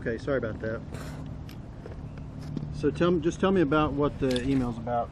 Okay, sorry about that. So tell me, just tell me about what the email's about.